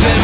Listen.